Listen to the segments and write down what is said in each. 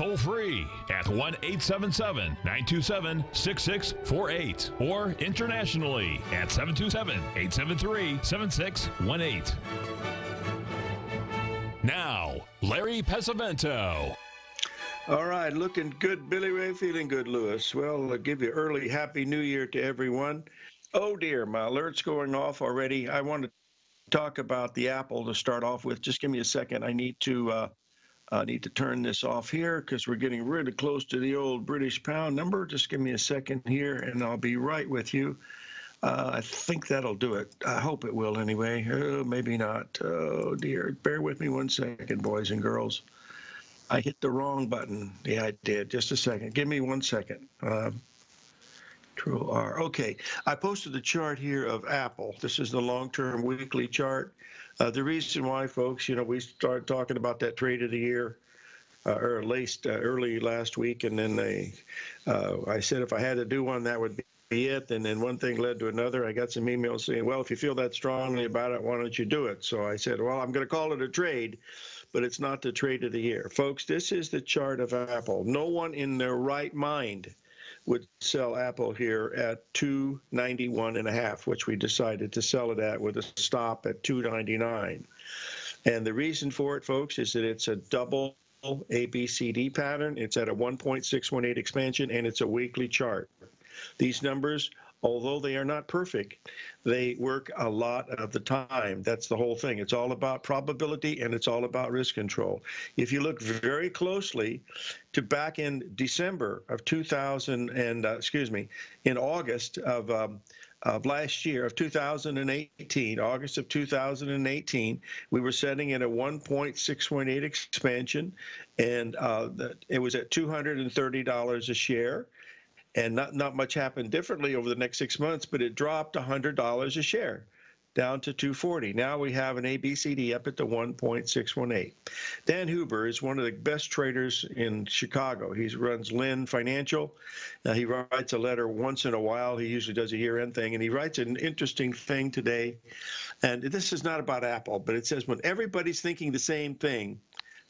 toll free at 1 877 927 6648 or internationally at 727 873 7618. Now, Larry Pesavento. All right, looking good, Billy Ray. Feeling good, Lewis. Well, I'll give you early Happy New Year to everyone. Oh dear, my alert's going off already. I want to talk about the Apple to start off with. Just give me a second. I need to uh, I need to turn this off here because we're getting really close to the old British pound number. Just give me a second here, and I'll be right with you. Uh, I think that'll do it. I hope it will anyway. Oh, maybe not. Oh dear. Bear with me one second, boys and girls. I hit the wrong button. Yeah, I did. Just a second. Give me one second. Uh, Control R. Okay. I posted the chart here of Apple. This is the long-term weekly chart. Uh, the reason why, folks, you know, we started talking about that trade of the year, uh, or at least uh, early last week, and then they, uh, I said if I had to do one, that would be it. And then one thing led to another. I got some emails saying, well, if you feel that strongly about it, why don't you do it? So I said, well, I'm going to call it a trade, but it's not the trade of the year. Folks, this is the chart of Apple. No one in their right mind would sell Apple here at 291 and a half, which we decided to sell it at with a stop at 299. And the reason for it, folks, is that it's a double ABCD pattern. It's at a 1.618 expansion and it's a weekly chart. These numbers although they are not perfect, they work a lot of the time. That's the whole thing. It's all about probability and it's all about risk control. If you look very closely to back in December of 2000 and uh, excuse me, in August of um, of last year of 2018, August of 2018, we were setting at a 1.618 expansion, and uh, it was at $230 a share and not, not much happened differently over the next six months, but it dropped $100 a share down to 240. Now we have an ABCD up at the 1.618. Dan Huber is one of the best traders in Chicago. He runs Lynn Financial. Uh, he writes a letter once in a while. He usually does a year-end thing, and he writes an interesting thing today. And this is not about Apple, but it says when everybody's thinking the same thing,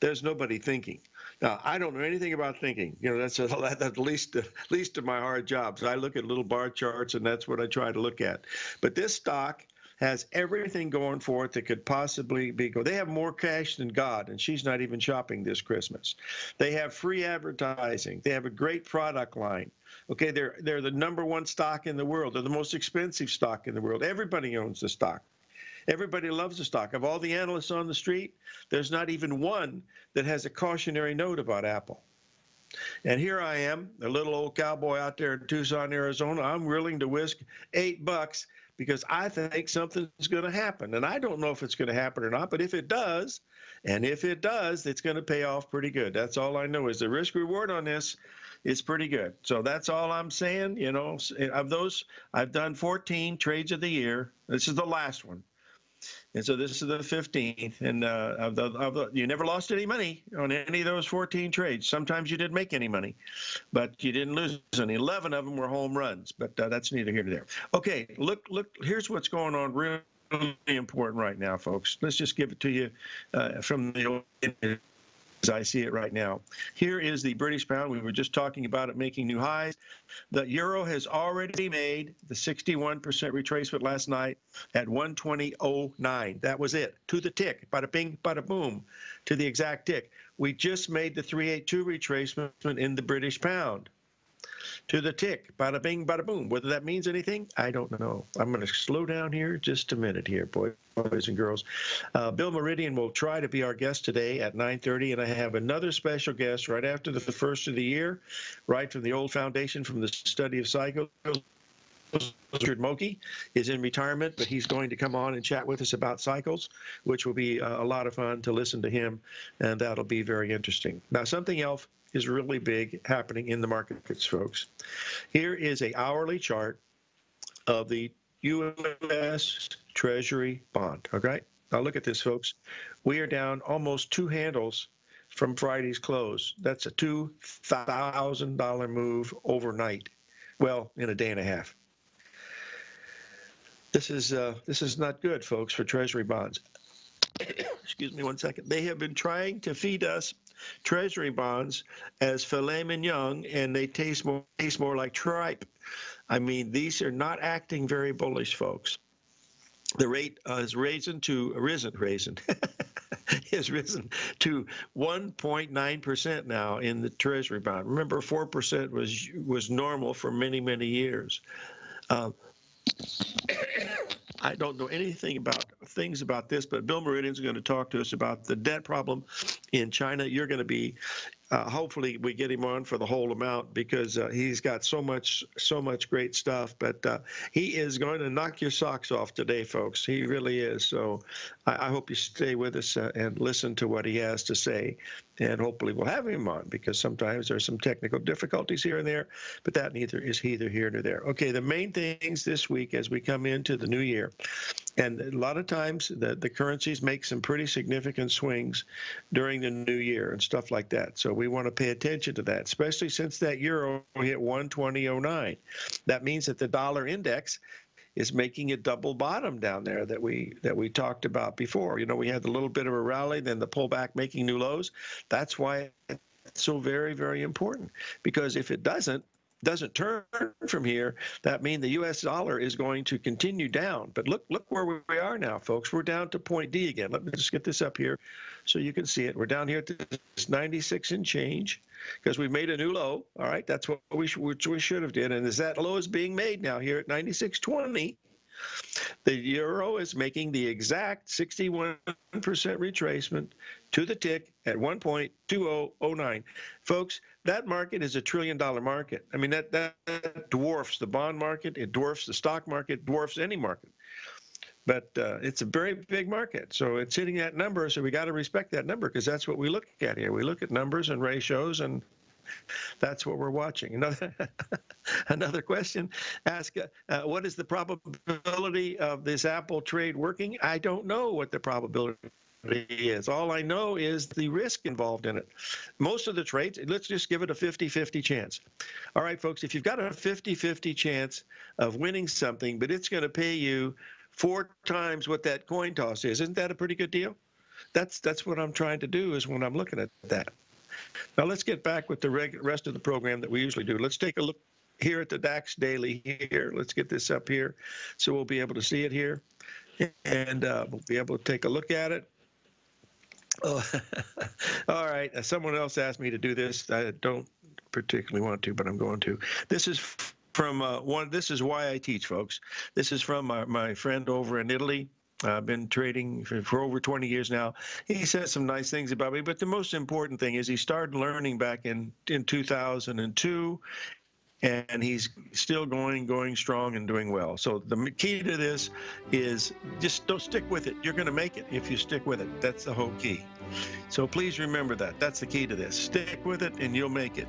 there's nobody thinking. Now, I don't know anything about thinking. You know, that's a, that's least least of my hard jobs. I look at little bar charts, and that's what I try to look at. But this stock has everything going for it that could possibly be go. They have more cash than God, and she's not even shopping this Christmas. They have free advertising. They have a great product line. Okay, they're they're the number one stock in the world. They're the most expensive stock in the world. Everybody owns the stock. Everybody loves the stock. Of all the analysts on the street, there's not even one that has a cautionary note about Apple. And here I am, a little old cowboy out there in Tucson, Arizona. I'm willing to whisk eight bucks because I think something's going to happen. And I don't know if it's going to happen or not, but if it does, and if it does, it's going to pay off pretty good. That's all I know is the risk reward on this is pretty good. So that's all I'm saying. You know, of those, I've done 14 trades of the year. This is the last one. And so this is the 15th, and uh, of the, of the, you never lost any money on any of those 14 trades. Sometimes you did make any money, but you didn't lose any. 11 of them were home runs, but uh, that's neither here nor there. Okay, look, look. Here's what's going on. Really important right now, folks. Let's just give it to you uh, from the as I see it right now. Here is the British pound. We were just talking about it making new highs. The euro has already made the 61% retracement last night at 120.09. That was it. To the tick. Bada bing, bada boom. To the exact tick. We just made the 382 retracement in the British pound to the tick, bada bing, bada boom. Whether that means anything, I don't know. I'm going to slow down here just a minute here, boys and girls. Uh, Bill Meridian will try to be our guest today at 9:30, and I have another special guest right after the first of the year, right from the old foundation from the study of cycles. Richard Mogey is in retirement, but he's going to come on and chat with us about cycles, which will be uh, a lot of fun to listen to him, and that'll be very interesting. Now, something else is really big happening in the markets, folks. Here is a hourly chart of the U.S. Treasury bond. Okay. Now look at this, folks. We are down almost two handles from Friday's close. That's a $2,000 move overnight. Well, in a day and a half. This is uh, this is not good, folks, for Treasury bonds. Excuse me one second. They have been trying to feed us Treasury bonds as filet mignon, and they taste more taste more like tripe. I mean, these are not acting very bullish, folks. The rate uh, has risen to risen risen has risen to 1.9 percent now in the Treasury bond. Remember, four percent was was normal for many many years. Uh, I don't know anything about things about this, but Bill Meridian is going to talk to us about the debt problem in China. You're going to be uh, hopefully we get him on for the whole amount because uh, he's got so much so much great stuff but uh, he is going to knock your socks off today folks. He really is. So i, I hope you stay with us uh, and listen to what he has to say and hopefully we'll have him on because sometimes there's some technical difficulties here and there but that neither is either here nor there. Okay the main things this week as we come into the new year and a lot of times the, the currencies make some pretty significant swings during the new year and stuff like that. So we want to pay attention to that, especially since that euro hit 120.09. That means that the dollar index is making a double bottom down there that we that we talked about before. You know, we had a little bit of a rally, then the pullback making new lows. That's why it's so very very important because if it doesn't, doesn't turn from here, that means the U.S. dollar is going to continue down. But look, look where we are now, folks. We're down to point D again. Let me just get this up here so you can see it. We're down here at this 96 and change because we've made a new low. All right, that's what we, we should have did. And as that low is being made now here at 96.20, the euro is making the exact 61% retracement to the tick at 1.2009. Folks, that market is a trillion dollar market. I mean, that, that dwarfs the bond market, it dwarfs the stock market, dwarfs any market. But uh, it's a very big market. So it's hitting that number. So we got to respect that number because that's what we look at here. We look at numbers and ratios and that's what we're watching. Another, another question. Ask, uh, what is the probability of this Apple trade working? I don't know what the probability is. All I know is the risk involved in it. Most of the trades, let's just give it a 50 50 chance. All right, folks, if you've got a 50 50 chance of winning something, but it's going to pay you four times what that coin toss is, isn't that a pretty good deal? That's, that's what I'm trying to do is when I'm looking at that. Now let's get back with the rest of the program that we usually do. Let's take a look here at the DAX daily here. Let's get this up here so we'll be able to see it here. And uh, we'll be able to take a look at it. Oh, all right. Someone else asked me to do this. I don't particularly want to, but I'm going to. This is from uh, one. This is why I teach, folks. This is from my, my friend over in Italy. I've been trading for, for, over 20 years now. He says some nice things about me, but the most important thing is he started learning back in, in 2002, and he's still going, going strong and doing well. So the key to this is just don't stick with it. You're going to make it if you stick with it. That's the whole key. So please remember that. That's the key to this. Stick with it, and you'll make it.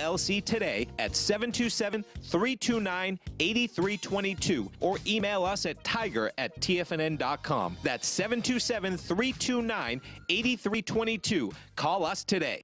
today at 727 329 8322 or email us at tiger at tfnn.com. That's 727 329 8322. Call us today.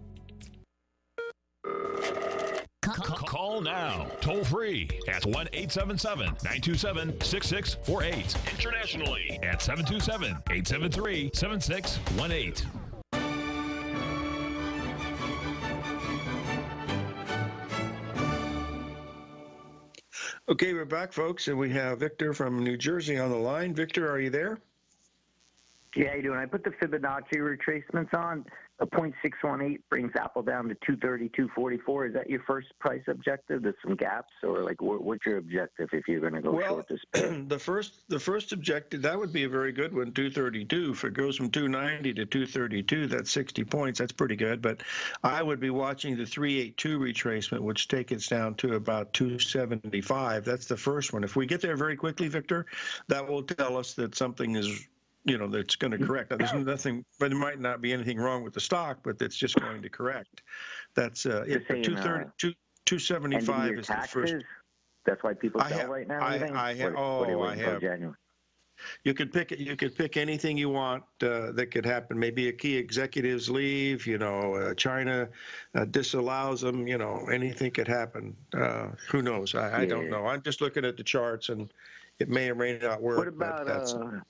Call now, toll free at 1 877 927 6648. Internationally at 727 873 7618. Okay, we're back, folks, and we have Victor from New Jersey on the line. Victor, are you there? Yeah, how you doing? I put the Fibonacci retracements on. A 0.618 brings Apple down to 230, 244. Is that your first price objective? There's some gaps, or like what, what's your objective if you're going to go well, short this pair? the first the first objective that would be a very good one, 232. If it goes from 290 to 232, that's 60 points. That's pretty good. But I would be watching the 382 retracement, which takes us down to about 275. That's the first one. If we get there very quickly, Victor, that will tell us that something is you know that's going to correct. Now, there's nothing, but there might not be anything wrong with the stock, but it's just going to correct. That's uh, it. Two thirty, uh, two two seventy End of five year is the first. That's why people I sell have- right now. I- you think? I have- they oh, wait I have. January. You could pick. You could pick anything you want uh, that could happen. Maybe a key executives leave. You know, uh, China uh, disallows them. You know, anything could happen. Uh, who knows? I, I don't know. I'm just looking at the charts, and it may or may not work. What about uh,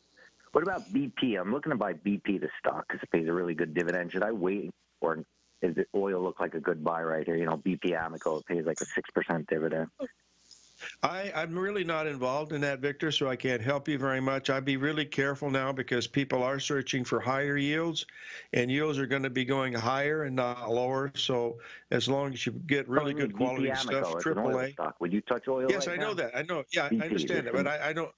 what about BP? I'm looking to buy BP the stock because it pays a really good dividend. Should I wait, or is it oil look like a good buy right here? You know, BP Amoco it pays like a six percent dividend. I, I'm really not involved in that, Victor, so I can't help you very much. I'd be really careful now because people are searching for higher yields, and yields are going to be going higher and not lower. So as long as you get really good quality Amoco, stuff, AAA. stock. Would you touch oil? Yes, right I know that. I know. Yeah, BP I understand it, is but I, I don't.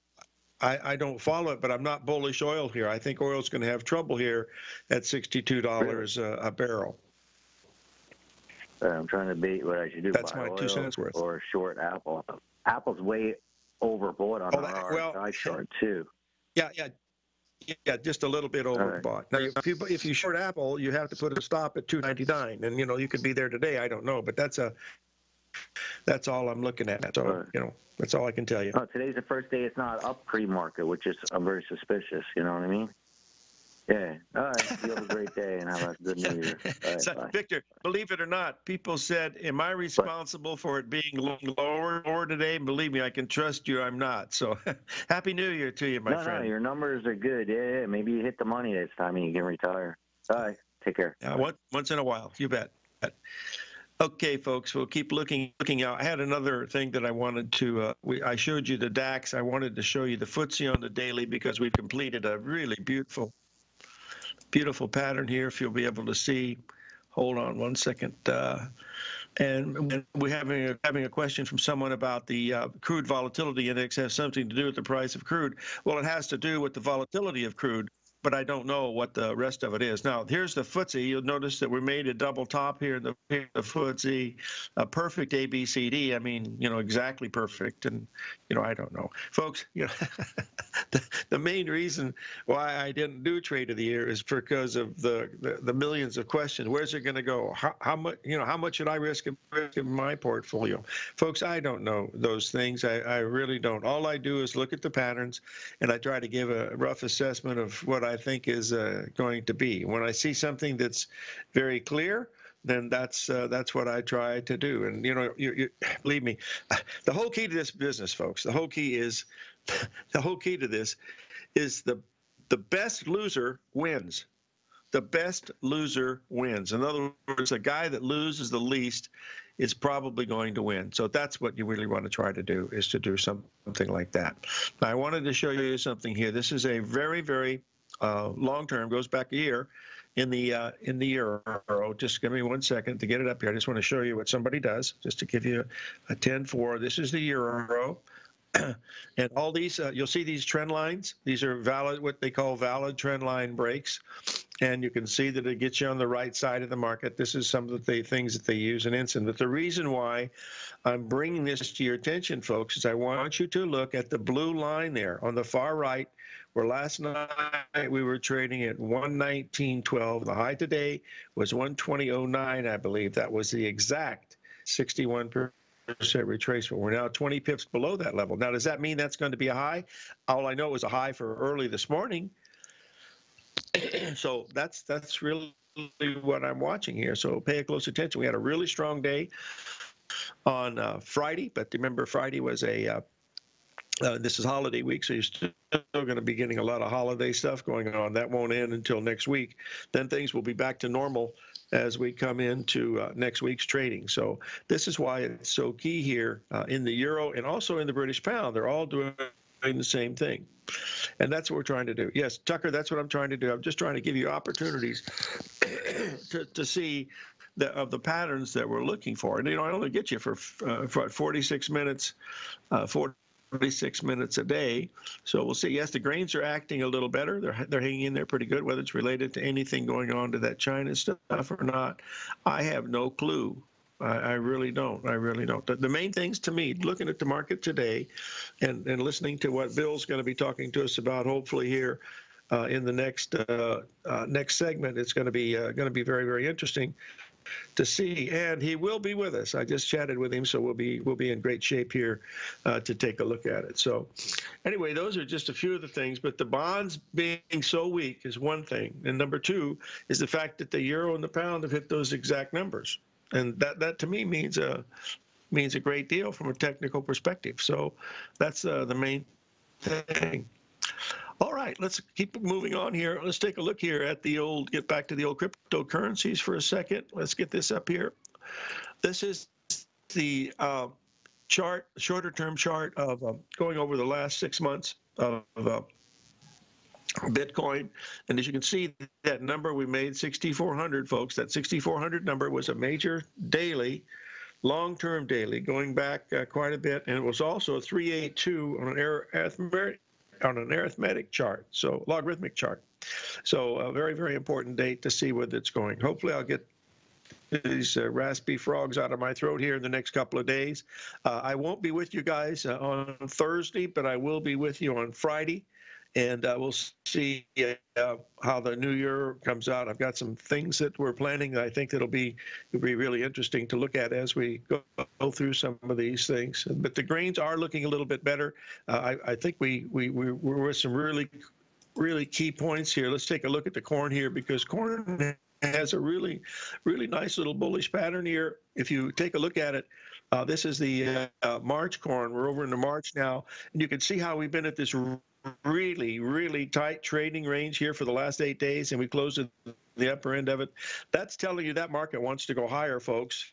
I, I don't follow it, but I'm not bullish oil here. I think oil's going to have trouble here at sixty-two dollars a, a barrel. I'm trying to beat what I should do. That's my two cents worth. Or short Apple. Apple's way overbought on Oh, that- our well, RSI chart too. Yeah, yeah, yeah, just a little bit right. overbought. Now, if you if you short Apple, you have to put a stop at two ninety nine, and you know you could be there today. I don't know, but that's a that's all I'm looking at. So Right. you know that's all I can tell you. Oh, today's the first day it's not up pre-market, which is I'm very suspicious. You know what I mean? Yeah. All right. You have a great day and have a good New Year. Right, So. Victor, believe it or not, people said, "Am I responsible for it being lo- lower lower today?" Believe me, I can trust you. I'm not. So, happy New Year to you, my no, friend. no, your numbers are good. Yeah, yeah, maybe you hit the money this time and you can retire. All right. Take care. Yeah, once, once in a while, you bet. Okay, folks, we'll keep looking looking out. I had another thing that I wanted to. Uh, we, I showed you the DAX. I wanted to show you the FTSE on the daily because we've completed a really beautiful, beautiful pattern here. If you'll be able to see, hold on one second. Uh, And we're having a, having a question from someone about the uh, crude volatility index has something to do with the price of crude. Well, it has to do with the volatility of crude but I don't know what the rest of it is. Now, here's the FTSE. You'll notice that we made a double top here, the, the FTSE, a perfect ABCD. I mean, you know, exactly perfect. And, you know, I don't know. Folks, you know, the, the main reason why I didn't do trade of the year is because of the, the, the millions of questions. Where's it going to go? How, how, much, you know, how much should I risk in my portfolio? Folks, I don't know those things. I, I really don't. All I do is look at the patterns and I try to give a rough assessment of what I I think is uh, going to be. When I see something that's very clear, then that's uh, that's what I try to do. And you know, you, you, believe me, the whole key to this business, folks, the whole key is the whole key to this is the the best loser wins. The best loser wins. In other words, a guy that loses the least is probably going to win. So that's what you really want to try to do is to do something like that. Now, I wanted to show you something here. This is a very, very uh, long term goes back a year in the uh, in the euro. Just give me one second to get it up here. I just want to show you what somebody does, just to give you a 10-4. This is the euro. and all these, uh, you'll see these trend lines. These are valid, what they call valid trend line breaks. And you can see that it gets you on the right side of the market. This is some of the things that they use in Ensign. But the reason why I'm bringing this to your attention, folks, is I want you to look at the blue line there on the far right where last night we were trading at 119.12. The high today was 120.09, I believe. That was the exact 61% retracement. We're now 20 pips below that level. Now, does that mean that's going to be a high? All I know was a high for early this morning. so that's that's really what I'm watching here. So pay close attention. We had a really strong day on uh, Friday, but remember Friday was a uh, uh, this is holiday week, so you're still going to be getting a lot of holiday stuff going on. That won't end until next week. Then things will be back to normal as we come into uh, next week's trading. So this is why it's so key here uh, in the euro and also in the British pound. They're all doing the same thing. And that's what we're trying to do. Yes, Tucker, that's what I'm trying to do. I'm just trying to give you opportunities to, to see the, of the patterns that we're looking for. And, you know, I only get you for, uh, for 46 minutes, uh, 40 36 minutes a day. So we'll see. Yes, the grains are acting a little better. They're they're hanging in there pretty good. Whether it's related to anything going on to that China stuff or not, I have no clue. I, I really don't. I really don't. The, the, main things to me, looking at the market today, and and listening to what Bill's going to be talking to us about, hopefully here. Uh, in the next uh, uh, next segment, it's going to be uh, going to be very very interesting to see, and he will be with us. I just chatted with him, so we'll be we'll be in great shape here uh, to take a look at it. So, anyway, those are just a few of the things. But the bonds being so weak is one thing, and number two is the fact that the euro and the pound have hit those exact numbers, and that that to me means a means a great deal from a technical perspective. So, that's uh, the main thing. All right, let's keep moving on here. Let's take a look here at the old, get back to the old cryptocurrencies for a second. Let's get this up here. This is the uh, chart, shorter term chart of uh, going over the last six months of uh, Bitcoin. And as you can see, that number we made, 6,400, folks, that 6,400 number was a major daily, long term daily, going back uh, quite a bit. And it was also a 382 on an on an arithmetic chart, so logarithmic chart. So a very, very important date to see where it's going. Hopefully I'll get these uh, raspy frogs out of my throat here in the next couple of days. Uh, I won't be with you guys uh, on Thursday, but I will be with you on Friday and uh, we'll see uh, how the new year comes out. I've got some things that we're planning that I think that'll be it'll be really interesting to look at as we go, go through some of these things. But the grains are looking a little bit better. Uh, I, I, think we we we we're with some really really key points here. Let's take a look at the corn here because corn has a really really nice little bullish pattern here. If you take a look at it. Uh, this is the uh, March corn. We're over into March now, and you can see how we've been at this really, really tight trading range here for the last eight days, and we closed at the upper end of it. That's telling you that market wants to go higher, folks.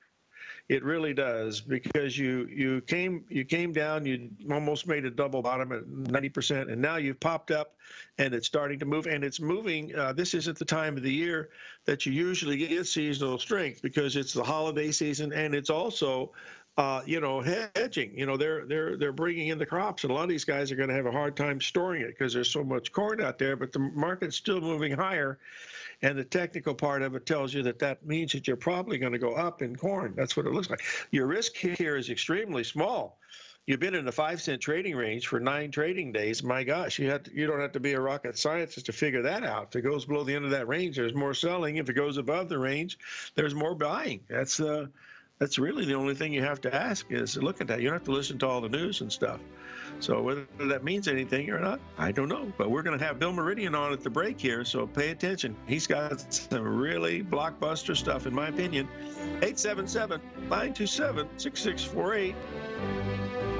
It really does because you you came you came down, you almost made a double bottom at 90%, and now you've popped up, and it's starting to move, and it's moving. Uh, this isn't the time of the year that you usually get seasonal strength because it's the holiday season, and it's also uh, you know, hedging. You know, they're they're they're bringing in the crops, and a lot of these guys are going to have a hard time storing it because there's so much corn out there. But the market's still moving higher, and the technical part of it tells you that that means that you're probably going to go up in corn. That's what it looks like. Your risk here is extremely small. You've been in the five cent trading range for nine trading days. My gosh, you have to, you don't have to be a rocket scientist to figure that out. If it goes below the end of that range, there's more selling. If it goes above the range, there's more buying. That's uh, that's really the only thing you have to ask is look at that. You don't have to listen to all the news and stuff. So whether that means anything or not, I don't know. But we're going to have Bill Meridian on at the break here, so pay attention. He's got some really blockbuster stuff, in my opinion. 877 927 6648.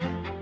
Thank you.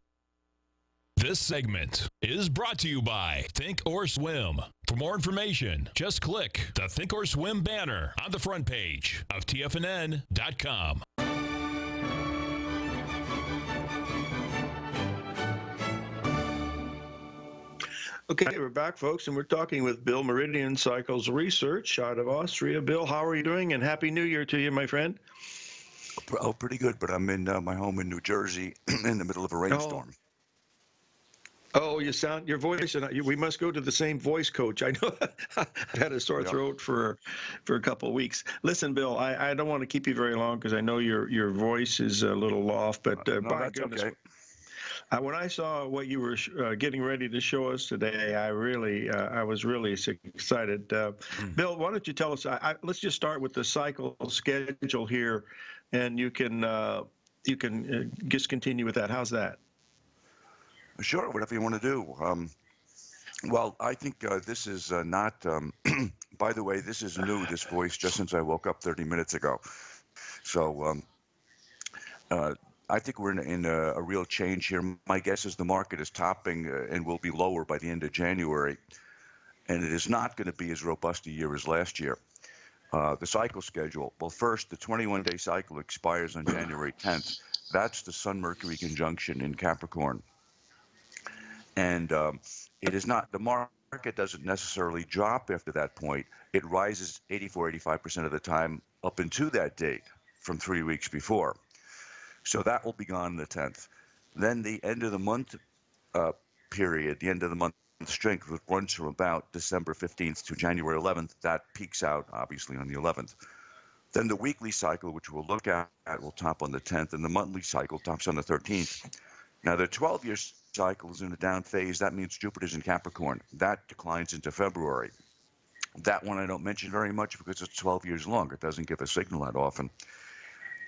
This segment is brought to you by Think or Swim. For more information, just click the Think or Swim banner on the front page of TFNN.com. Okay, we're back, folks, and we're talking with Bill Meridian Cycles Research out of Austria. Bill, how are you doing? And Happy New Year to you, my friend. Oh, pretty good, but I'm in uh, my home in New Jersey in the middle of a rainstorm. Oh. You sound your voice, and we must go to the same voice coach. I know I've had a sore throat for for a couple of weeks. Listen, Bill, I, I don't want to keep you very long because I know your your voice is a little off, but uh, no, by goodness, okay. Uh, when I saw what you were uh, getting ready to show us today, I really, uh, I was really excited. Mm. Bill, why don't you tell us? I, I, let's just start with the cycle schedule here, and you can uh, you can uh, just continue with that. How's that? Sure, whatever you want to do. Um, well, I think uh, this is not. Um, by the way, this is new. This voice just since I woke up 30 minutes ago. So um, I think we're in, in a, a, real change here. My guess is the market is topping uh, and will be lower by the end of January, and it is not going to be as robust a year as last year. Uh, the cycle schedule. Well, first, the 21 day cycle expires on January 10th. That's the Sun Mercury conjunction in Capricorn. And um, it is not, the market doesn't necessarily drop after that point. It rises 84, 85% of the time up into that date from three weeks before. So that will be gone on the 10th. Then the end of the month uh, period, the end of the month strength, runs from about December 15th to January 11th, that peaks out obviously on the 11th. Then the weekly cycle, which we'll look at, will top on the 10th, and the monthly cycle tops on the 13th. Now, the 12 year cycle is in a down phase. That means Jupiter's in Capricorn. That declines into February. That one I don't mention very much because it's 12 years long. It doesn't give a signal that often.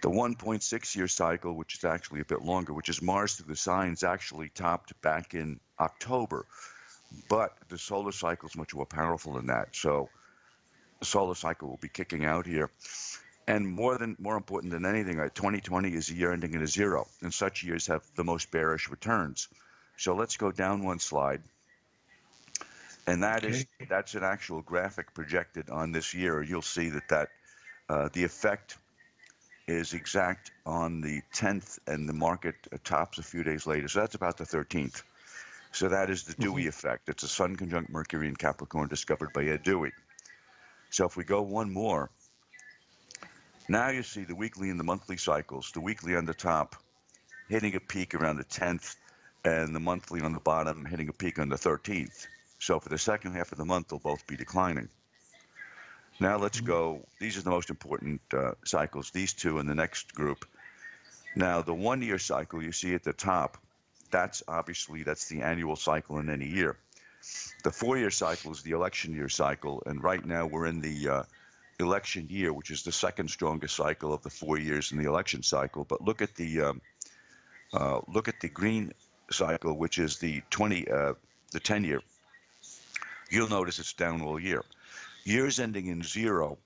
The 1.6 year cycle, which is actually a bit longer, which is Mars through the signs, actually topped back in October. But the solar cycle is much more powerful than that. So the solar cycle will be kicking out here. And more than more important than anything, uh, 2020 is a year ending in a zero, and such years have the most bearish returns. So let's go down one slide. And that okay. is that's an actual graphic projected on this year. You'll see that that uh, the effect is exact on the 10th, and the market tops a few days later. So that's about the 13th. So that is the Dewey mm-hmm. effect. It's a Sun conjunct Mercury in Capricorn discovered by Ed Dewey. So if we go one more, now you see the weekly and the monthly cycles. The weekly on the top hitting a peak around the 10th, and the monthly on the bottom hitting a peak on the 13th. So for the second half of the month, they'll both be declining. Now let's go. These are the most important uh, cycles, these two in the next group. Now, the one year cycle you see at the top, that's obviously that's the annual cycle in any year. The four year cycle is the election year cycle, and right now we're in the uh, election year, which is the second strongest cycle of the four years in the election cycle. But look at the um, uh, look at the green cycle, which is the 20 uh, the 10 year. You'll notice it's down all year. Years ending in zero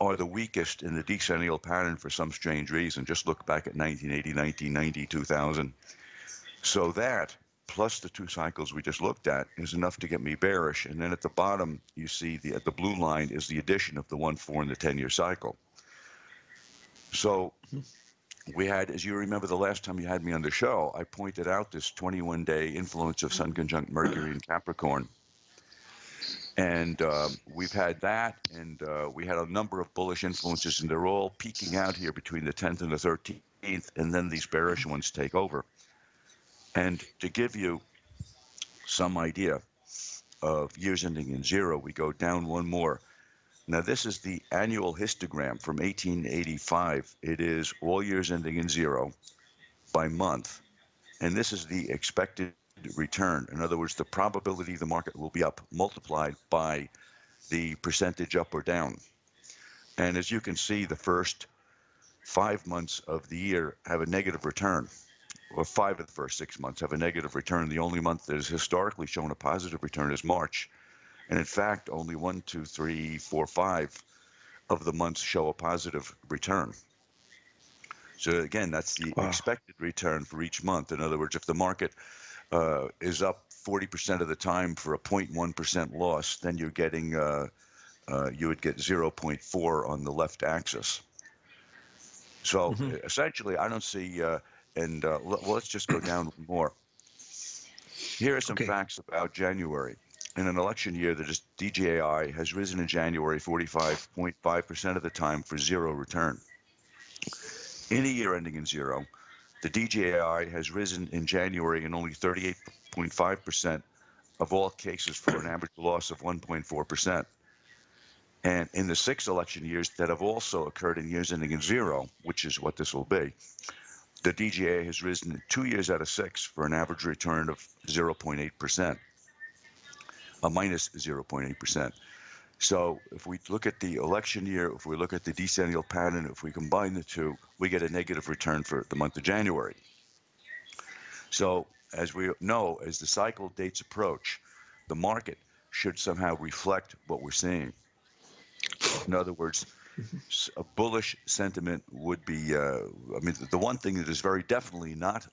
are the weakest in the decennial pattern for some strange reason. Just look back at 1980, 1990, 2000. So that, plus the two cycles we just looked at, is enough to get me bearish. And then at the bottom, you see the the blue line is the addition of the one, four, and the 10-year cycle. So we had, as you remember the last time you had me on the show, I pointed out this 21-day influence of Sun conjunct Mercury in Capricorn and uh, we've had that, and uh, we had a number of bullish influences, and they're all peaking out here between the 10th and the 13th, and then these bearish ones take over. And to give you some idea of years ending in zero, we go down one more. Now, this is the annual histogram from 1885. It is all years ending in zero by month. And this is the expected return. In other words, the probability the market will be up multiplied by the percentage up or down. And as you can see, the first five months of the year have a negative return, or five of the first six months have a negative return. The only month that has historically shown a positive return is March. And in fact, only one, two, three, four, five of the months show a positive return. So again, that's the wow. expected return for each month. In other words, if the market uh, is up 40% of the time for a 0.1% loss, then you're getting uh, uh, you would get 0.4 on the left axis. So mm-hmm. essentially, I don't see. Uh, and uh, well, let's just go down more. Here are some okay. facts about January. In an election year, the DJI has risen in January 45.5% of the time for zero return. In a year ending in zero, the DJI has risen in January in only 38.5% of all cases for an average loss of 1.4%. And in the six election years that have also occurred in years ending in zero, which is what this will be, the DJI has risen two years out of six for an average return of 0.8%, a minus 0.8%. So if we look at the election year, if we look at the decennial pattern, if we combine the two, we get a negative return for the month of January. So as we know, as the cycle dates approach, the market should somehow reflect what we're seeing. In other words, a bullish sentiment would be. Uh, I mean, the one thing that is very definitely not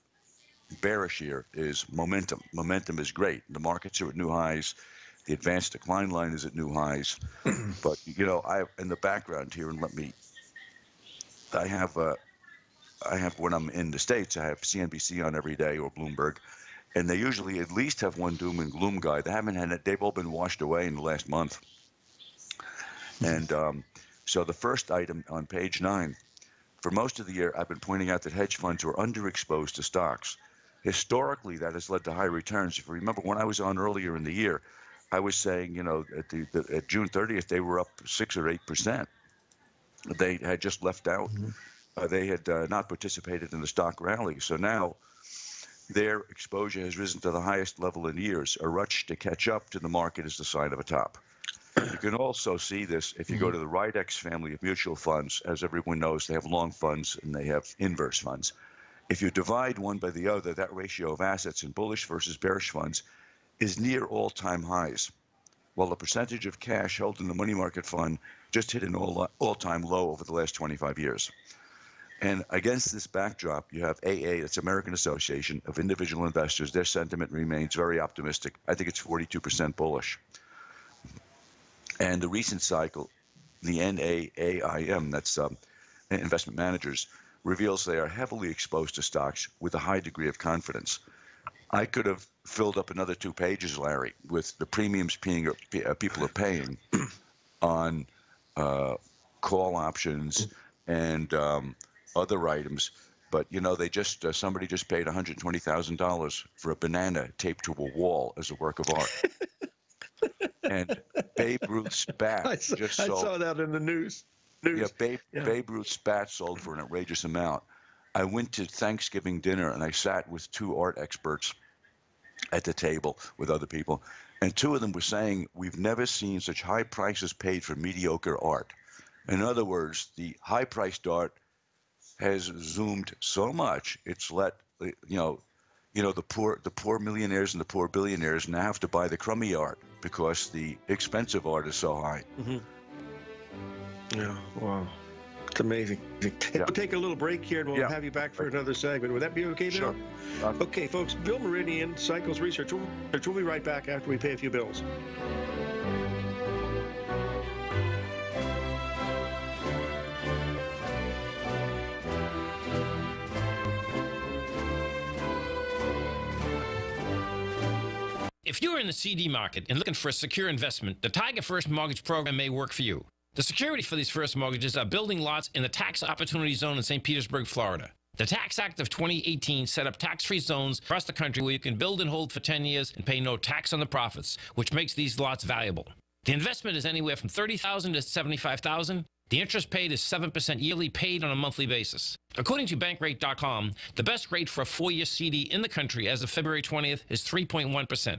bearish here is momentum. Momentum is great. The markets are at new highs. The advanced decline line is at new highs. but you know, I in the background here, and let me. I have uh, I have when I'm in the states, I have CNBC on every day or Bloomberg, and they usually at least have one doom and gloom guy. They haven't had it. They've all been washed away in the last month. And um, so the first item on page nine, for most of the year, I've been pointing out that hedge funds were underexposed to stocks. Historically, that has led to high returns. If you remember when I was on earlier in the year, I was saying, you know, at, the, the at June 30th, they were up six or eight percent. They had just left out. Mm-hmm. Uh, they had uh, not participated in the stock rally. So now their exposure has risen to the highest level in years. A rush to catch up to the market is the sign of a top. You can also see this if you go mm-hmm. to the Rydex family of mutual funds. As everyone knows, they have long funds and they have inverse funds. If you divide one by the other, that ratio of assets in bullish versus bearish funds is near all time highs, while the percentage of cash held in the money market fund just hit an all, all time low over the last 25 years. And against this backdrop, you have AA, that's American Association of Individual Investors. Their sentiment remains very optimistic. I think it's 42% bullish. And the recent cycle, the NAAIM, that's um, investment managers, reveals they are heavily exposed to stocks with a high degree of confidence. I could have filled up another two pages, Larry, with the premiums paying, uh, people are paying on uh, call options and um, other items. But you know, they just uh, somebody just paid one hundred twenty thousand dollars for a banana taped to a wall as a work of art. and Babe Ruth's bat I saw, just sold. I saw that in the news. news. Yeah, Babe, yeah. Babe Ruth's bat sold for an outrageous amount. I went to Thanksgiving dinner and I sat with two art experts at the table with other people, and two of them were saying we've never seen such high prices paid for mediocre art. In other words, the high-priced art has zoomed so much it's let you know you know the poor the poor millionaires and the poor billionaires now have to buy the crummy art because the expensive art is so high. Mm-hmm. Yeah, wow. It's amazing. Yeah. We'll take a little break here and we'll yeah. have you back for another segment. Would that be okay, Bill? Sure. okay, folks. Bill Meridian, Cycles Research. We'll be right back after we pay a few bills. If you're in the CD market and looking for a secure investment, the Tiger First Mortgage Program may work for you. The security for these first mortgages are building lots in the tax opportunity zone in St. Petersburg, Florida. The Tax Act of 2018 set up tax free zones across the country where you can build and hold for 10 years and pay no tax on the profits, which makes these lots valuable. The investment is anywhere from 30000 to 75000 the interest paid is 7% yearly paid on a monthly basis. According to bankrate.com, the best rate for a four year CD in the country as of February 20th is 3.1%.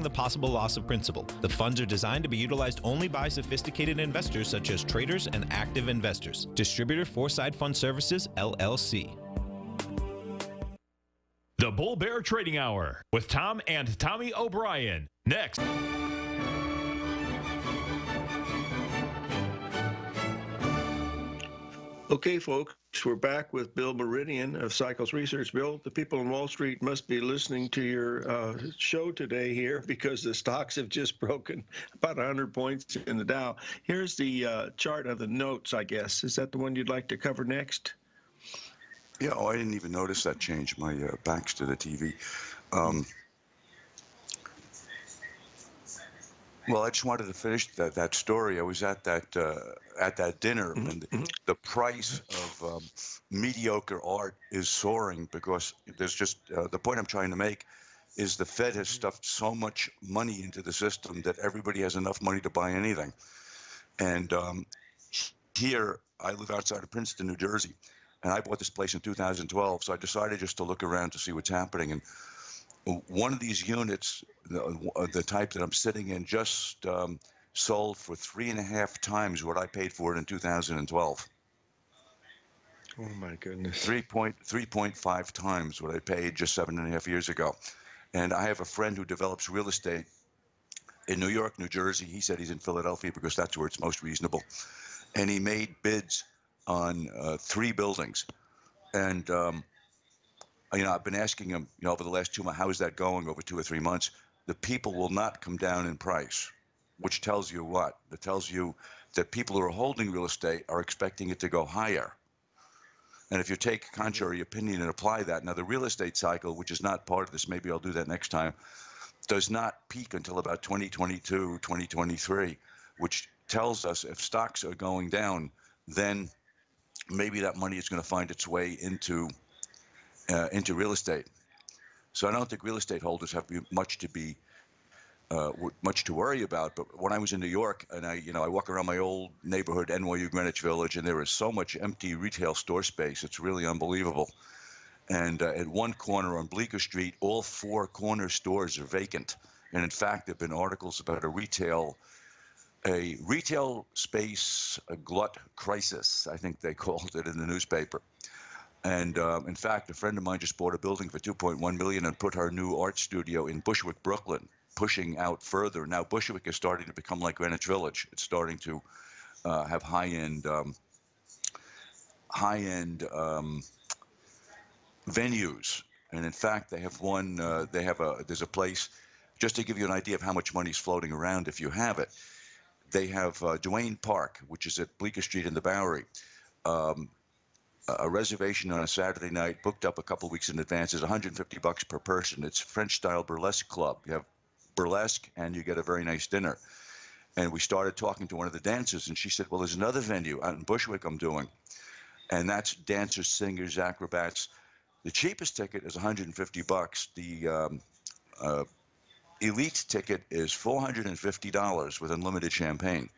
the possible loss of principal. The funds are designed to be utilized only by sophisticated investors such as traders and active investors. Distributor Foreside Fund Services, LLC. The Bull Bear Trading Hour with Tom and Tommy O'Brien. Next. Okay, folks, we're back with Bill Meridian of Cycles Research. Bill, the people on Wall Street must be listening to your uh, show today here because the stocks have just broken about 100 points in the Dow. Here's the uh, chart of the notes, I guess. Is that the one you'd like to cover next? Yeah, oh, I didn't even notice that change. My uh, back's to the TV. Um, well, I just wanted to finish that, that story. I was at that uh, at that dinner, Mhm, and mhm. the price of um, mediocre art is soaring because there's just uh, the point I'm trying to make is the Fed has stuffed so much money into the system that everybody has enough money to buy anything. And um, here, I live outside of Princeton, New Jersey, and I bought this place in 2012. So I decided just to look around to see what's happening. And one of these units, the, the type that I'm sitting in, just um, sold for three and a half times what I paid for it in 2012. Oh, my goodness. 3.3.5 times what I paid just seven and a half years ago. And I have a friend who develops real estate in New York, New Jersey. He said he's in Philadelphia because that's where it's most reasonable. And he made bids on uh, three buildings. And, um, you know, I've been asking him, you know, over the last two months, how is that going over two or three months? The people will not come down in price, which tells you what? It tells you that people who are holding real estate are expecting it to go higher. And if you take contrary opinion and apply that, now the real estate cycle, which is not part of this, maybe I'll do that next time, does not peak until about 2022, 2023, which tells us if stocks are going down, then maybe that money is going to find its way into uh, into real estate. So I don't think real estate holders have much to be uh, much to worry about. But when I was in New York, and I, you know, I walk around my old neighborhood, NYU Greenwich Village, and there is so much empty retail store space. It's really unbelievable. And uh, at one corner on Bleecker Street, all four corner stores are vacant. And in fact, there have been articles about a retail, a retail space a glut crisis. I think they called it in the newspaper. And um, in fact, a friend of mine just bought a building for 2.1 million and put her new art studio in Bushwick, Brooklyn, pushing out further. Now Bushwick is starting to become like Greenwich Village. It's starting to uh, have high-end, um, high-end um, venues. And in fact, they have one. Uh, they have a. There's a place. Just to give you an idea of how much money is floating around, if you have it, they have uh, Duane Park, which is at Bleecker Street in the Bowery. Um, a reservation on a Saturday night, booked up a couple weeks in advance, is 150 bucks per person. It's French style burlesque club. You have burlesque and you get a very nice dinner. And we started talking to one of the dancers, and she said, "Well, there's another venue out in Bushwick I'm doing, and that's dancers, singers, acrobats. The cheapest ticket is 150 bucks. The um, uh, elite ticket is 450 dollars with unlimited champagne."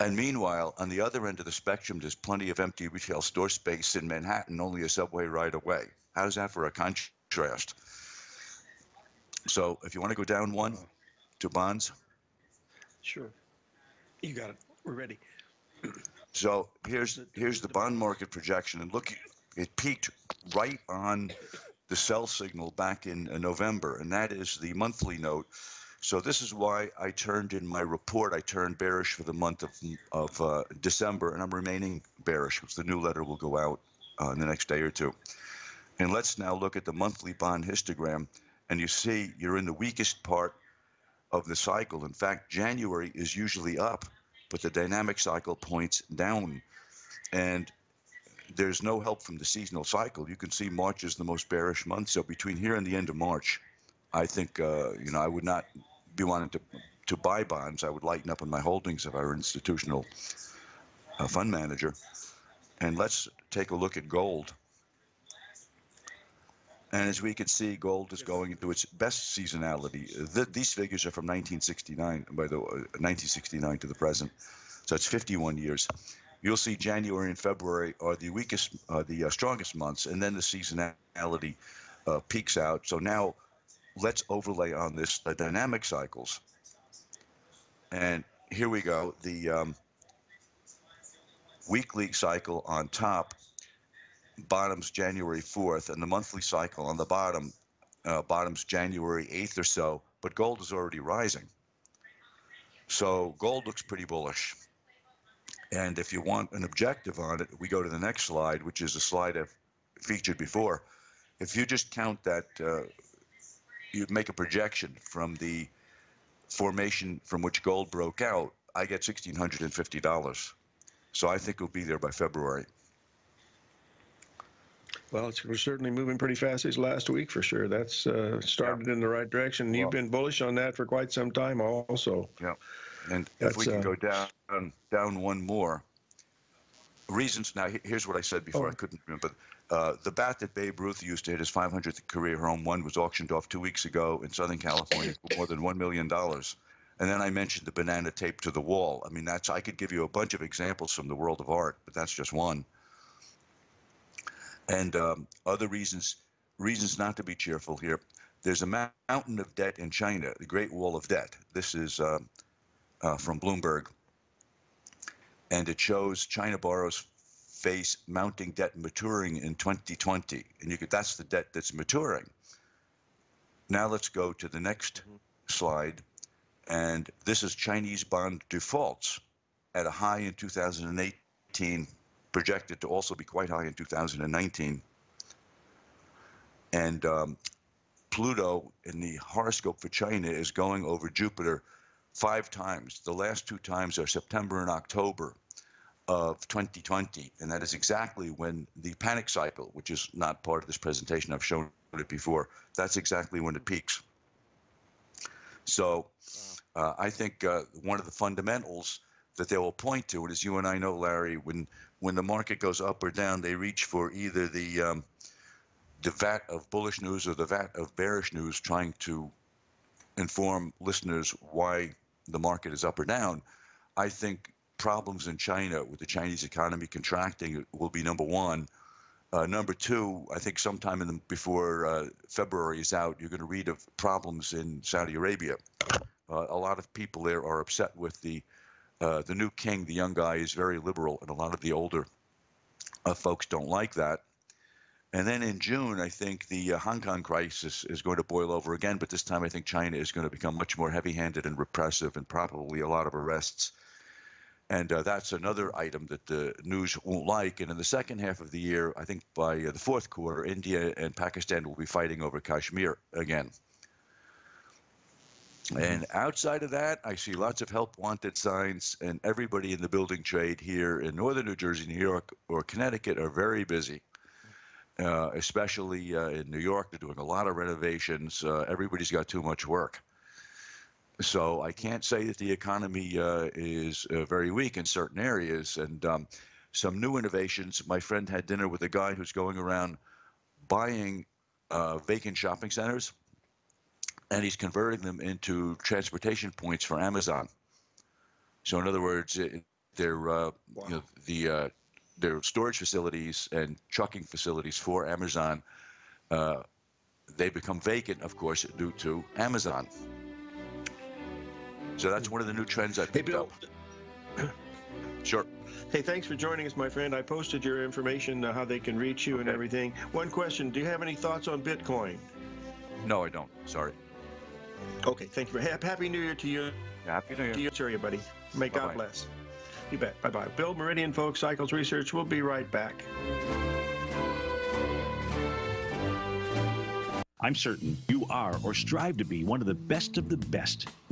And meanwhile, on the other end of the spectrum, there's plenty of empty retail store space in Manhattan, only a subway ride away. How's that for a contrast? So if you want to go down one to bonds, Sure. You got it. We're ready. So here's here's the bond market projection, and look, it peaked right on the sell signal back in November, and that is the monthly note. So this is why I turned in my report. I turned bearish for the month of of uh, December, and I'm remaining bearish because the new letter will go out uh, in the next day or two. And let's now look at the monthly bond histogram, and you see you're in the weakest part of the cycle. In fact, January is usually up but the dynamic cycle points down. And there's no help from the seasonal cycle. You can see March is the most bearish month. So between here and the end of March, I think uh, you know I would not be wanting to to buy bonds. I would lighten up on my holdings if I were institutional uh, fund manager. And let's take a look at gold. And as we can see, gold is going into its best seasonality. Th- these figures are from 1969, by the way, 1969 to the present. So it's 51 years. You'll see January and February are the weakest, uh, the uh, strongest months, and then the seasonality uh, peaks out. So now let's overlay on this the dynamic cycles. And here we go. The um, weekly cycle on top bottoms January 4th, and the monthly cycle on the bottom uh, bottoms January 8th or so, but gold is already rising. So gold looks pretty bullish. And if you want an objective on it, we go to the next slide, which is a slide I've featured before. If you just count that, uh, you make a projection from the formation from which gold broke out, I get $1,650. So I think it'll be there by February. Well, it's, we're certainly moving pretty fast this last week for sure. That's uh, started in the right direction. You've Well- been bullish on that for quite some time, also. Yeah. And if we can uh, go down down one more. Reasons. Now, here's what I said before. Oh. I couldn't remember. Uh, the bat that Babe Ruth used to hit his 500th career home run was auctioned off two weeks ago in Southern California for more than one million dollars. And then I mentioned the banana taped to the wall. I mean, that's I could give you a bunch of examples from the world of art, but that's just one. And um, other reasons reasons not to be cheerful here. There's a mountain of debt in China, the Great Wall of Debt. This is um, uh, from Bloomberg, and it shows China borrows face mounting debt maturing in 2020, and you could that's the debt that's maturing. Now let's go to the next slide, and this is Chinese bond defaults at a high in 2018, projected to also be quite high in 2019. And um, Pluto in the horoscope for China is going over Jupiter five times. The last two times are September and October of 2020. And that is exactly when the panic cycle, which is not part of this presentation, I've shown it before, that's exactly when it peaks. So uh, I think uh, one of the fundamentals that they will point to, and as you and I know, Larry, when when the market goes up or down, they reach for either the um, the vat of bullish news or the vat of bearish news, trying to inform listeners why the market is up or down. I think problems in China with the Chinese economy contracting will be number one. Uh, number two, I think sometime in the, before uh, February is out, you're going to read of problems in Saudi Arabia. Uh, a lot of people there are upset with the uh, the new king. The young guy is very liberal, and a lot of the older uh, folks don't like that. And then in June, I think the uh, Hong Kong crisis is going to boil over again, but this time I think China is going to become much more heavy handed and repressive and probably a lot of arrests. And uh, that's another item that the news won't like. And in the second half of the year, I think by uh, the fourth quarter, India and Pakistan will be fighting over Kashmir again. And outside of that, I see lots of help wanted signs, and everybody in the building trade here in northern New Jersey, New York, or Connecticut are very busy. Uh, especially uh, in New York, they're doing a lot of renovations. Uh, everybody's got too much work. So I can't say that the economy uh, is uh, very weak in certain areas. And um, some new innovations. My friend had dinner with a guy who's going around buying uh, vacant shopping centers and he's converting them into transportation points for Amazon. So in other words, they're uh, you know, the uh, they're storage facilities and trucking facilities for Amazon. Uh, they become vacant, of course, due to Amazon. So that's one of the new trends I picked Bill. up. Sure. Hey, thanks for joining us, my friend. I posted your information, uh, how they can reach you and everything. One question Do you have any thoughts on Bitcoin? No, I don't. Sorry. Okay, thank you. Hap- Happy New Year to you, Happy New Year. to you, sir, buddy. May God Bye-bye. bless. You bet. Bye bye. Bill Meridian, folks, Cycles Research. We'll be right back. I'm certain you are or strive to be one of the best of the best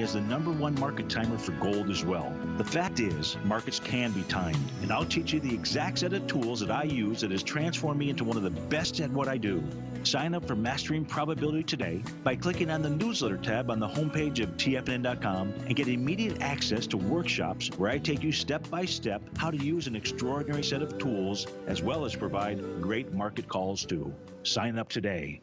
as the number one market timer for gold as well. The fact is, markets can be timed, and I'll teach you the exact set of tools that I use that has transformed me into one of the best at what I do. Sign up for Mastering Probability today by clicking on the newsletter tab on the homepage of tfnn.com and get immediate access to workshops where I take you step by step how to use an extraordinary set of tools as well as provide great market calls too. Sign up today.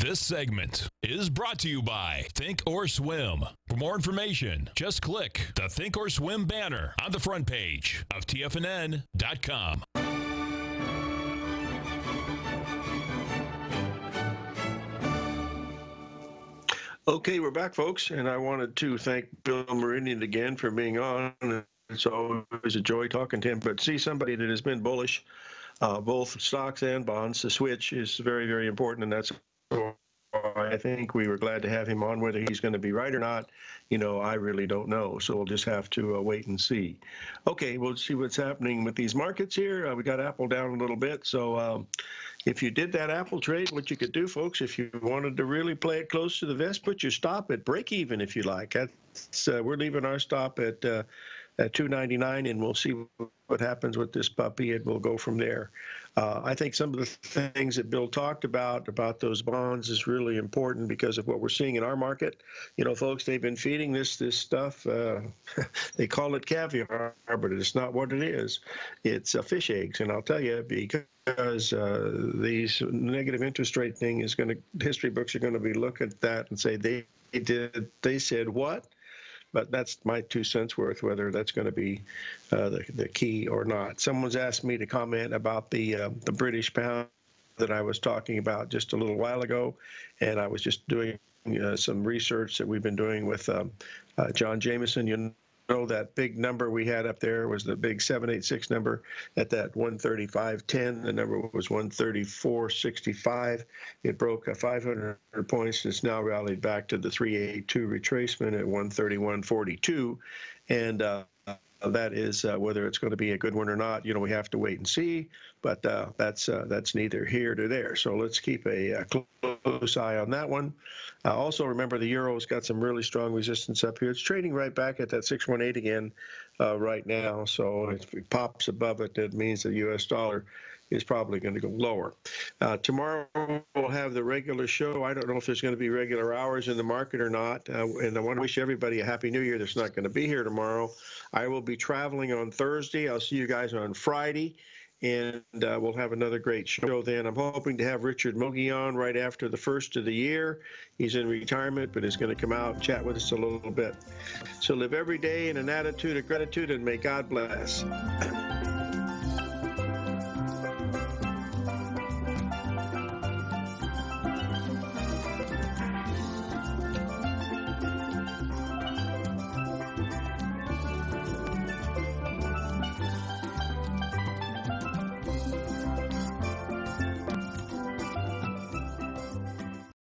This segment is brought to you by Think or Swim. For more information, just click the Think or Swim banner on the front page of TFNN.com. Okay, we're back, folks, and I wanted to thank Bill Meridian again for being on. It's always a joy talking to him. But see somebody that has been bullish, uh, both stocks and bonds. The switch is very, very important, and that's I think we were glad to have him on. Whether he's going to be right or not, you know, I really don't know. So we'll just have to uh, wait and see. Okay, we'll see what's happening with these markets here. Uh, we got Apple down a little bit, so. Um, if you did that Apple trade, what you could do, folks, if you wanted to really play it close to the vest, put your stop at break even if you like. That's, uh, we're leaving our stop at uh, at 299, and we'll see what happens with this puppy, and we'll go from there. Uh, I think some of the things that Bill talked about about those bonds is really important because of what we're seeing in our market. You know, folks, they've been feeding this this stuff. Uh, they call it caviar, but it's not what it is. It's uh, fish eggs, and I'll tell you because uh, these negative interest rate thing is going to history books are going to be look at that and say they did they said what but that's my two cents worth whether that's going to be uh, the, the key or not someone's asked me to comment about the uh, the british pound that I was talking about just a little while ago, and I was just doing uh, some research that we've been doing with um, uh, John Jameson. You know that big number we had up there was the big 786 number at that 135.10. The number was 134.65. It broke a 500 points. And it's now rallied back to the 382 retracement at 131.42. And uh, that is uh, whether it's going to be a good one or not. You know, we have to wait and see. But uh, that's uh, that's neither here nor there. So let's keep a, a close eye on that one. Uh, also, remember the euro's got some really strong resistance up here. It's trading right back at that 618 again uh, right now. So if it pops above it, that means the U.S. dollar is probably going to go lower. Uh, tomorrow we'll have the regular show. I don't know if there's going to be regular hours in the market or not. Uh, and I want to wish everybody a happy new year that's not going to be here tomorrow. I will be traveling on Thursday. I'll see you guys on Friday and uh, we'll have another great show then. I'm hoping to have Richard Mogey on right after the first of the year. He's in retirement, but he's going to come out and chat with us a little bit. So live every day in an attitude of gratitude, and may God bless.